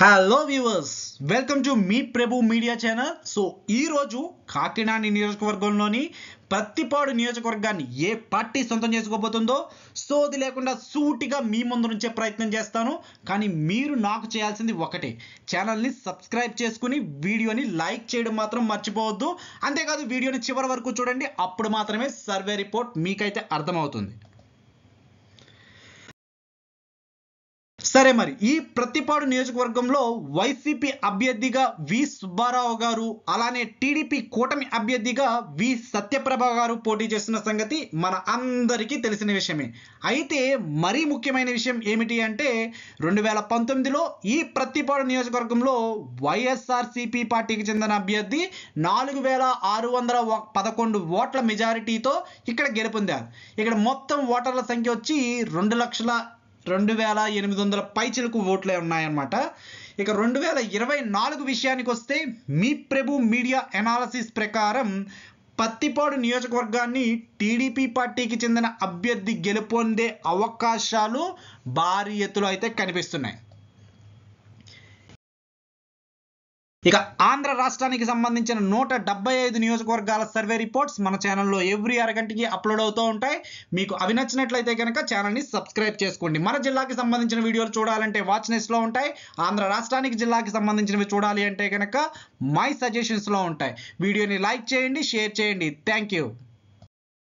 Hello viewers welcome to మీ Prabhu media channel so ఈ రోజు కాకినాడ నియోజకవర్గంలోని ప్రతిపాడు నియోజకవర్గాన్ని ఏ పార్టీ సొంతం చేసుకోబోతుందో సోది లేకుండా సూటిగా మీ ముందు నుంచే ప్రయత్నం చేస్తాను. కానీ మీరు నాకు చేయాల్సింది ఒకటే. ఛానల్ని సబ్స్క్రైబ్ చేసుకుని వీడియోని లైక్ చేయడం మాత్రం మర్చిపోవద్దు. అంతేకాదు వీడియోని చివరి వరకు చూడండి. అప్పుడు మాత్రమే సర్వే రిపోర్ట్ మీకైతే అర్థమవుతుంది. సరే మరి ఈ ప్రతిపాడు నియోజకవర్గంలో వైసీపీ అభ్యర్థిగా వి సుబ్బారావు గారు అలానే టీడీపీ కూటమి అభ్యర్థిగా వి సత్యప్రభ గారు పోటీ చేస్తున్న సంగతి మన అందరికీ తెలిసిన విషయమే. అయితే మరీ ముఖ్యమైన విషయం ఏమిటి అంటే రెండు వేల పంతొమ్మిదిలో ఈ ప్రతిపాడు నియోజకవర్గంలో వైఎస్ఆర్సిపి పార్టీకి చెందిన అభ్యర్థి నాలుగు వేల ఆరు వందల పదకొండు ఓట్ల మెజారిటీతో ఇక్కడ గెలుపొందారు. ఇక్కడ మొత్తం ఓటర్ల సంఖ్య వచ్చి రెండు లక్షల రెండు వేల ఎనిమిది వందల పైచిలకు ఓట్లే ఉన్నాయన్నమాట. ఇక రెండు వేల ఇరవై నాలుగు విషయానికి వస్తే మీ ప్రభు మీడియా ఎనాలసిస్ ప్రకారం పత్తిపాడు నియోజకవర్గాన్ని టీడీపీ పార్టీకి చెందిన అభ్యర్థి గెలుపొందే అవకాశాలు భారీ ఎత్తులో అయితే కనిపిస్తున్నాయి. ఇక ఆంధ్ర రాష్ట్రానికి సంబంధించిన నూట డెబ్బై ఐదు నియోజకవర్గాల సర్వే రిపోర్ట్స్ మన ఛానల్లో ఎవ్రీ అరగంటకి అప్లోడ్ అవుతూ ఉంటాయి. మీకు అవి నచ్చినట్లయితే కనుక ఛానల్ని సబ్స్క్రైబ్ చేసుకోండి. మన జిల్లాకి సంబంధించిన వీడియోలు చూడాలంటే వాచ్ నెస్ట్లో ఉంటాయి. ఆంధ్ర రాష్ట్రానికి జిల్లాకి సంబంధించినవి చూడాలి అంటే కనుక మై సజెషన్స్లో ఉంటాయి. వీడియోని లైక్ చేయండి షేర్ చేయండి. Thank you